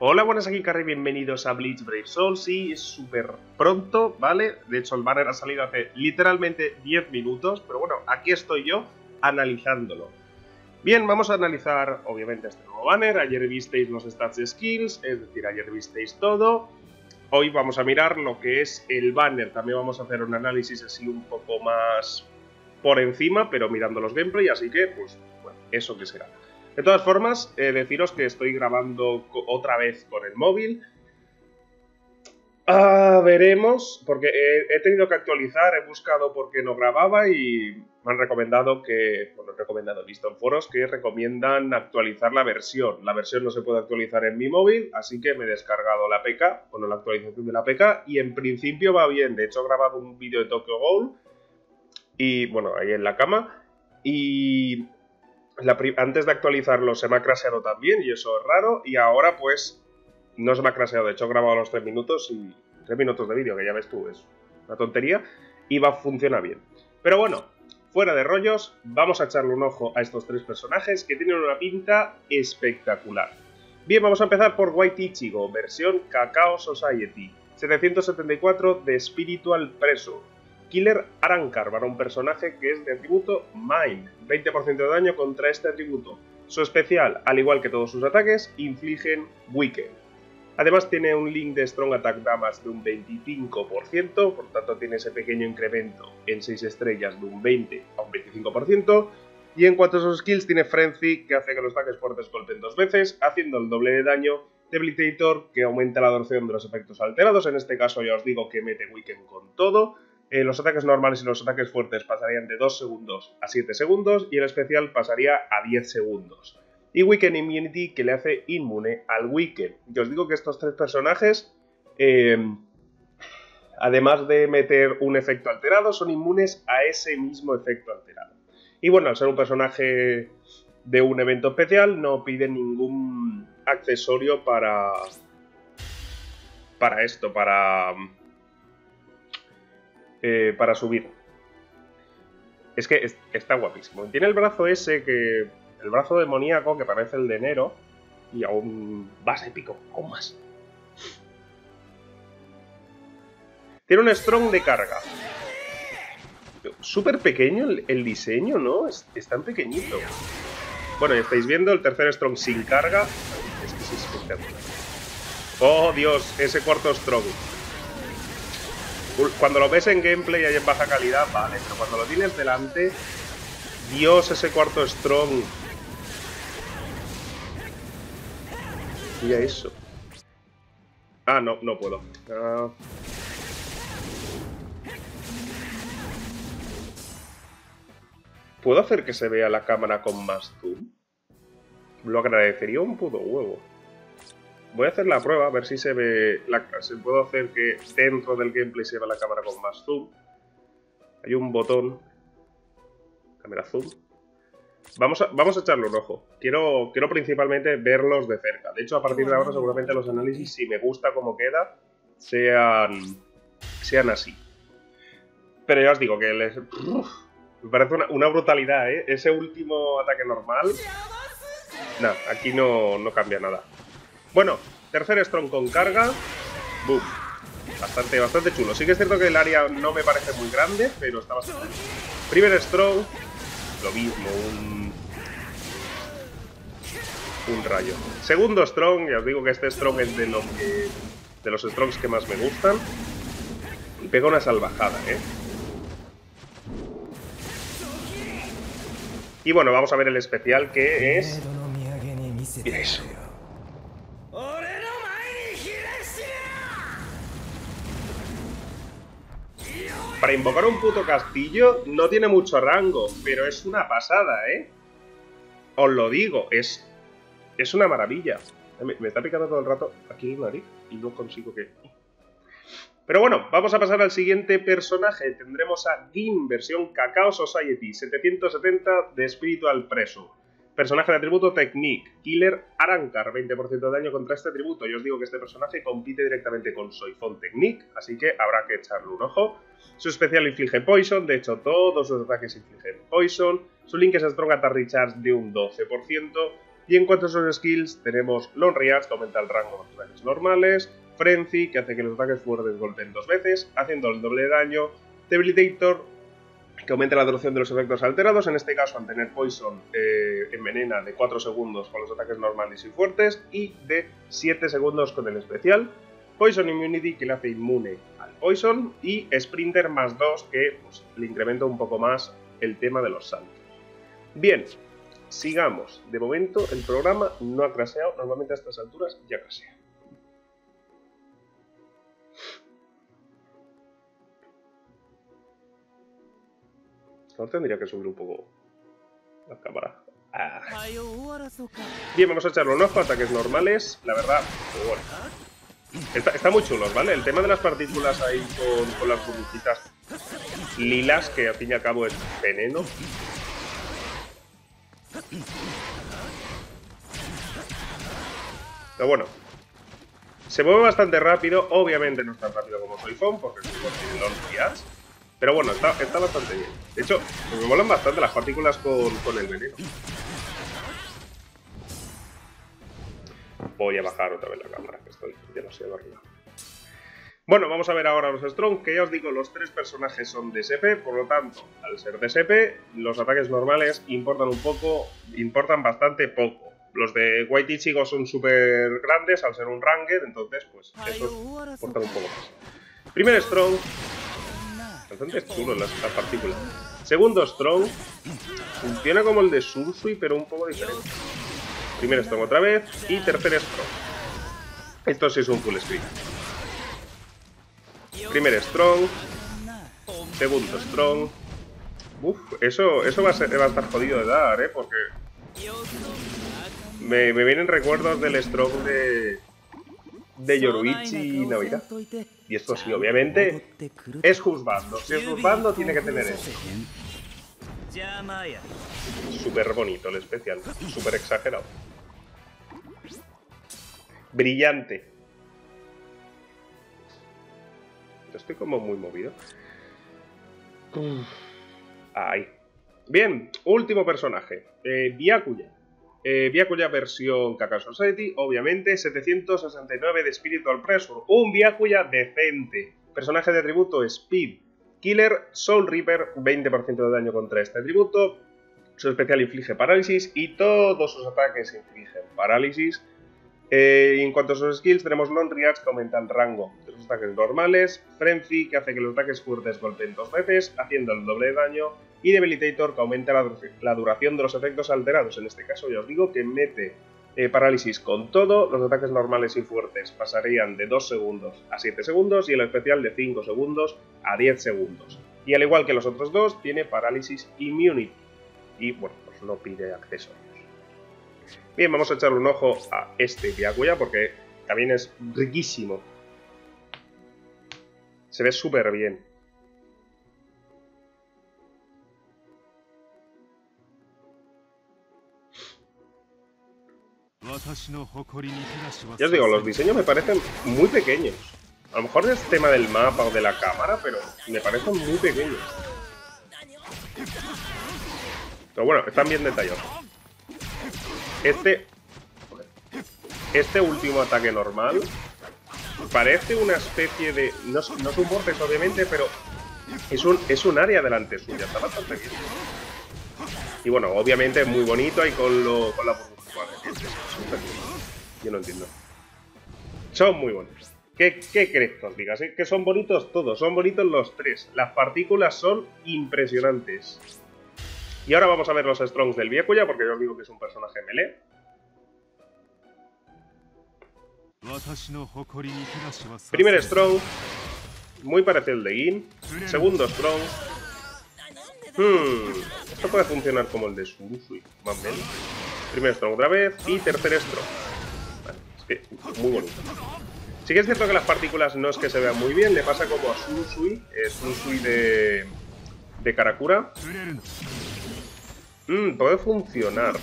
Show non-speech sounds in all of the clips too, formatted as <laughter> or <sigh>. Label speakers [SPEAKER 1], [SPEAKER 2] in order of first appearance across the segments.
[SPEAKER 1] Hola, buenas aquí Carry, bienvenidos a Bleach Brave Souls. Sí, es súper pronto, ¿vale? De hecho, el banner ha salido hace literalmente 10 minutos, pero bueno, aquí estoy yo analizándolo. Bien, vamos a analizar obviamente este nuevo banner. Ayer visteis los stats de skills, es decir, ayer visteis todo. Hoy vamos a mirar lo que es el banner. También vamos a hacer un análisis así un poco más por encima, pero mirando los gameplay, así que, pues, bueno, eso que será. De todas formas, eh, deciros que estoy grabando otra vez con el móvil. Ah, veremos, porque he, tenido que actualizar, he buscado por qué no grababa y me han recomendado que, bueno, he recomendado, visto en foros que recomiendan actualizar la versión. La versión no se puede actualizar en mi móvil, así que me he descargado la PK, bueno, la actualización de la PK y en principio va bien. De hecho, he grabado un vídeo de Tokyo Ghoul y, bueno, ahí en la cama y antes de actualizarlo se me ha craseado también y eso es raro. Y ahora pues no se me ha craseado. De hecho he grabado los 3 minutos y 3 minutos de vídeo, que ya ves tú, es una tontería. Y va a funcionar bien. Pero bueno, fuera de rollos, vamos a echarle un ojo a estos tres personajes que tienen una pinta espectacular. Bien, vamos a empezar por White Ichigo, versión Cacao Society. 774 de Spiritual Preso. Killer Arankar para un personaje que es de atributo Mind, 20% de daño contra este atributo. Su especial, al igual que todos sus ataques, infligen Weaken. Además tiene un link de Strong Attack Damage de un 25%, por tanto tiene ese pequeño incremento en 6 estrellas de un 20 a un 25%, y en cuanto a sus skills tiene Frenzy, que hace que los ataques fuertes golpeen dos veces, haciendo el doble de daño, Debilitator, que aumenta la duración de los efectos alterados, en este caso ya os digo que mete Weaken con todo, eh, los ataques normales y los ataques fuertes pasarían de 2 segundos a 7 segundos y el especial pasaría a 10 segundos. Y Weekend Immunity que le hace inmune al Weekend. Yo os digo que estos tres personajes, em, además de meter un efecto alterado, son inmunes a ese mismo efecto alterado. Y bueno, al ser un personaje de un evento especial, no pide ningún accesorio para... Para esto, para eh, para subir. Es que está guapísimo. Tiene el brazo ese que. El brazo demoníaco que parece el de enero. Y aún más épico, aún más. Tiene un strong de carga. Súper pequeño el, diseño, ¿no? Es, tan pequeñito. Bueno, ya estáis viendo el tercer strong sin carga. Es que es espectacular. Oh, Dios, ese cuarto strong. Cuando lo ves en gameplay y en baja calidad, vale, pero cuando lo tienes delante, Dios, ese cuarto strong. Y eso. Ah, no, no puedo. Ah. ¿Puedo hacer que se vea la cámara con más zoom? Lo agradecería un puto huevo. Voy a hacer la prueba, a ver si se ve... La, si puedo hacer que dentro del gameplay se vea la cámara con más zoom. Hay un botón. Cámara zoom. Vamos a, vamos a echarle un. Quiero, quiero principalmente verlos de cerca. De hecho, a partir de ahora seguramente los análisis, si me gusta cómo queda, sean, sean así. Pero ya os digo que les... me parece una, una, brutalidad, ¿eh? Ese último ataque normal... Nah, aquí no, no cambia nada. Bueno, tercer Strong con carga. Boom. Bastante, bastante chulo. Sí que es cierto que el área no me parece muy grande, pero está bastante Primer Strong. Lo mismo, un... Un rayo. Segundo Strong, ya os digo que este Strong es de los que... De los Strongs que más me gustan. Y pega una salvajada, ¿eh? Y bueno, vamos a ver el especial que es... Mira eso. Para invocar un puto castillo no tiene mucho rango, pero es una pasada, ¿eh? Os lo digo, es, es una maravilla. Me, está picando todo el rato aquí el nariz y no consigo que... Pero bueno, vamos a pasar al siguiente personaje. Tendremos a Gin, versión Cacao Society, 770 de Spiritual Preso. Personaje de atributo Technique, Killer Arankar, 20% de daño contra este atributo. Yo os digo que este personaje compite directamente con Soifon Technique, así que habrá que echarle un ojo. Su especial inflige Poison, de hecho todos sus ataques infligen Poison. Su link es Strong Attack Recharge de un 12%. Y en cuanto a sus skills, tenemos Long Reach, que aumenta el rango de los ataques normales, Frenzy, que hace que los ataques fuertes golpeen dos veces, haciendo el doble de daño, Debilitator, que aumenta la duración de los efectos alterados, en este caso al tener Poison eh, envenena de 4 segundos con los ataques normales y fuertes y de 7 segundos con el especial. Poison Immunity que le hace inmune al Poison y Sprinter más 2 que pues, le incrementa un poco más el tema de los saltos. Bien, sigamos. De momento el programa no ha craseado, normalmente a estas alturas ya crasea. No tendría que subir un poco la cámara. Ah. Bien, vamos a echarle un ojo a ataques normales. La verdad, bueno. Está, muy chulos, ¿vale? El tema de las partículas ahí con, las burbujitas lilas, que al fin y al cabo es veneno. Pero bueno, se mueve bastante rápido, obviamente no es tan rápido como Soifon, porque Soifon tiene los días. Pero bueno, está, bastante bien. De hecho, me molan bastante las partículas con, con el veneno. Voy a bajar otra vez la cámara, que estoy demasiado arriba. Bueno, vamos a ver ahora los Strong, que ya os digo, los tres personajes son de SP, por lo tanto, al ser de SP, los ataques normales importan un poco, importan bastante poco. Los de White Ichigo son súper grandes al ser un Ranger, entonces, pues, esos importan un poco más. Primer Strong, bastante chulo las, partículas. Segundo Strong, funciona como el de Sursui, pero un poco diferente. Primer Strong otra vez, y tercer Strong. Esto sí es un full screen. Primer Strong, segundo Strong. Uf, eso, eso va, a ser, va a estar jodido de dar, ¿eh? Porque me, me vienen recuerdos del Strong de, de Yoruichi Navidad. Y esto sí, obviamente, es juzgando. Si es juzgando, tiene que tener eso. Súper bonito el especial, súper exagerado. Brillante. Estoy como muy movido. Ahí. Bien, último personaje. Eh. Eh, Byakuya versión Kaka Society, obviamente, 769 de Spiritual Pressure, un Byakuya decente. Personaje de tributo Speed. Killer, Soul Reaper, 20% de daño contra este tributo. Su especial inflige parálisis y todos sus ataques infligen parálisis. Eh, y en cuanto a sus skills, tenemos Long Reach que aumenta el rango de los ataques normales, Frenzy que hace que los ataques fuertes golpeen dos veces, haciendo el doble de daño, y Debilitator que aumenta la, duración de los efectos alterados. En este caso ya os digo que mete eh, parálisis con todo, los ataques normales y fuertes pasarían de 2 segundos a 7 segundos y el especial de 5 segundos a 10 segundos. Y al igual que los otros dos, tiene parálisis immunity. Y bueno, pues no pide acceso. Bien, vamos a echarle un ojo a este Byakuya porque también es riquísimo. Se ve súper bien. Ya os digo, los diseños me parecen muy pequeños. A lo mejor es tema del mapa o de la cámara, pero me parecen muy pequeños. Pero bueno, están bien detallados. Este... Este último ataque normal parece una especie de... No, es un vortex, obviamente, pero es un, es un área delante suya. Está bastante bien. Y bueno, obviamente es muy bonito y con, lo, con la Yo no entiendo. Son muy bonitos. ¿Qué, crees que os diga? Que son bonitos todos, son bonitos los tres. Las partículas son impresionantes. Y ahora vamos a ver los Strongs del viejo ya, porque yo os digo que es un personaje melee. Primer Strong, muy parecido al de Gin. Segundo Strong. Hmm, esto puede funcionar como el de Surusui, más menos. Primer Strong otra vez y tercer Strong. Que muy bonito. Sí que es cierto que las partículas no es que se vean muy bien, le pasa como a Surusui, es Surusui de, de Karakura. Mmm, puede funcionar.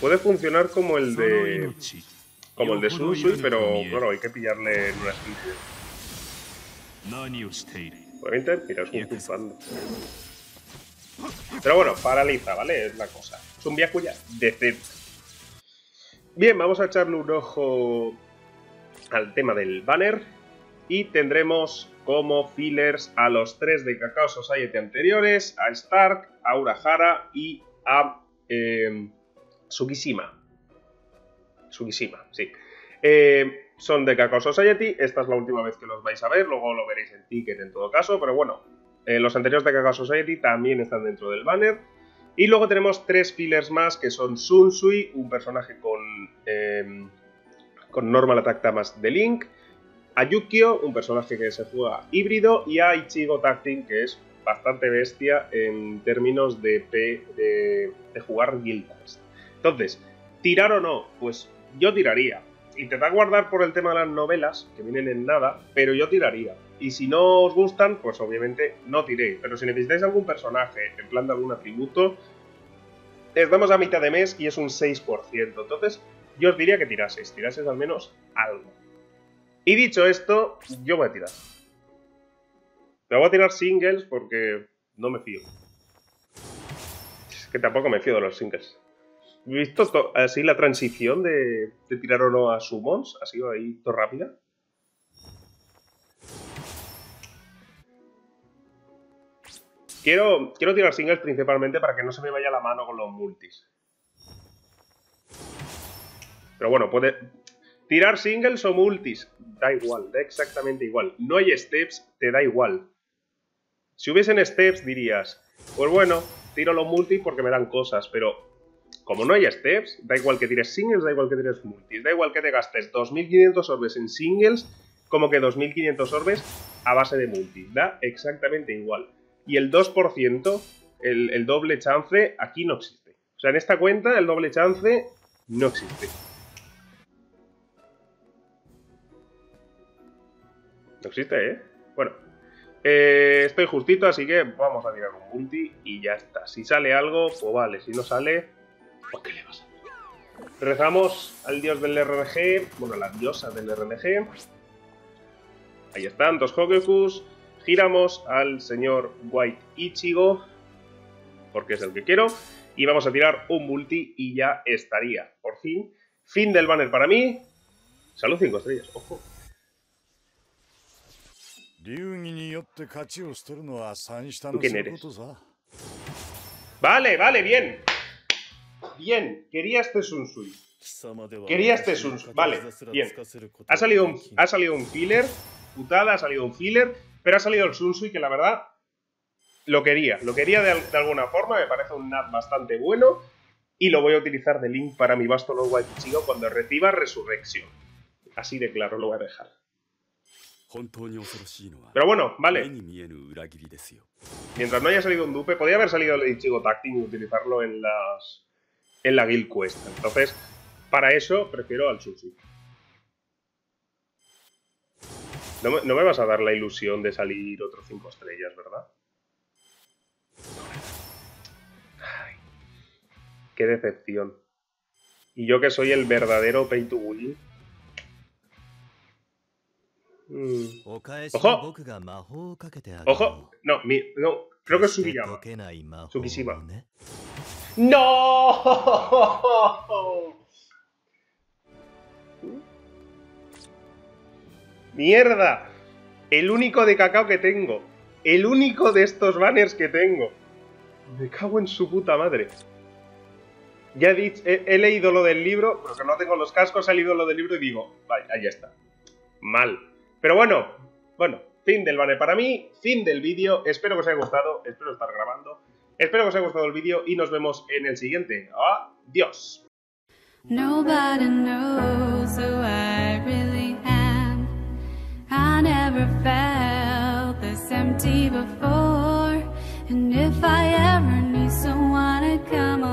[SPEAKER 1] Puede funcionar como el de... Como el de Susui, pero claro, hay que pillarle en una sitio. Obviamente, mira, es un pulpando. Pero bueno, paraliza, ¿vale? Es la cosa. Es un Byakuya decente. Bien, vamos a echarle un ojo al tema del banner. Y tendremos como fillers a los tres de Cacao Society anteriores, a Stark, a Urahara y a eh, Sugishima. Sí. Eh, son de Cacao Society, esta es la última vez que los vais a ver, luego lo veréis en Ticket en todo caso, pero bueno, eh, los anteriores de Cacao Society también están dentro del banner. Y luego tenemos tres fillers más que son Sunsui, un personaje con, eh, con normal attack más de Link, a Yukio, un personaje que se juega híbrido, y a Ichigo Tacting, que es bastante bestia en términos de, de, de jugar Guild Quest. Entonces, ¿tirar o no? Pues yo tiraría. Intentad guardar por el tema de las novelas, que vienen en nada, pero yo tiraría. Y si no os gustan, pues obviamente no tiréis. Pero si necesitáis algún personaje, en plan de algún atributo, estamos a mitad de mes y es un 6%. Entonces, yo os diría que tiraseis, tiraseis al menos algo. Y dicho esto, yo voy a tirar. Me voy a tirar singles porque no me fío. Es que tampoco me fío de los singles. ¿He visto así la transición de, de tirar o no a summons? ¿Ha sido ahí todo rápida? Quiero, quiero tirar singles principalmente para que no se me vaya la mano con los multis. Pero bueno, puede... Tirar singles o multis, da igual, da exactamente igual. No hay steps, te da igual. Si hubiesen steps dirías, pues bueno, tiro los multis porque me dan cosas, pero como no hay steps, da igual que tires singles, da igual que tires multis, da igual que te gastes 2500 orbes en singles como que 2500 orbes a base de multis, da exactamente igual. Y el 2%, el, el doble chance, aquí no existe. O sea, en esta cuenta el doble chance no existe. No existe, ¿eh? Bueno, eh, estoy justito, así que vamos a tirar un multi y ya está. Si sale algo, pues vale. Si no sale, pues ¿qué le pasa? Rezamos al dios del RNG, bueno, a la diosa del RNG. Ahí están, dos Hogekus. Giramos al señor White Ichigo, porque es el que quiero. Y vamos a tirar un multi y ya estaría. Por fin. Fin del banner para mí. Salud 5 estrellas, ojo. ¿Tú quién eres? Vale, vale, bien. Bien, quería este Sunsui. Quería este Sunsui. Vale, bien. Ha salido un, ha salido un filler. Putada, ha salido un filler. Pero ha salido el Sunsui que la verdad lo quería. Lo quería de, alguna forma. Me parece un NAT bastante bueno. Y lo voy a utilizar de link para mi Basto Lord White Chigo cuando reciba Resurrección. Así de claro lo voy a dejar. Pero bueno, vale. Mientras no haya salido un dupe, podría haber salido el Ichigo Tacting y utilizarlo en las en la Guild Quest. Entonces, para eso prefiero al Sushi. No me, no me vas a dar la ilusión de salir otro 5 estrellas, ¿verdad? Ay, qué decepción. Y yo que soy el verdadero pay to win. Mm. ¡Ojo! ¡Ojo! No, mi, no, creo que es Sugiyama. Tsukishima. ¡No! <laughs> <laughs> ¡Mierda! El único de cacao que tengo. El único de estos banners que tengo. Me cago en su puta madre. Ya he, dicho, he, leído lo del libro, pero que no tengo los cascos, he leído lo del libro y digo, vaya, ahí está. Mal. Pero bueno, bueno, fin del banner para mí, fin del vídeo. Espero que os haya gustado, espero estar grabando. Espero que os haya gustado el vídeo y nos vemos en el siguiente. ¡Adiós! I never felt this empty before. And if I ever need someone to come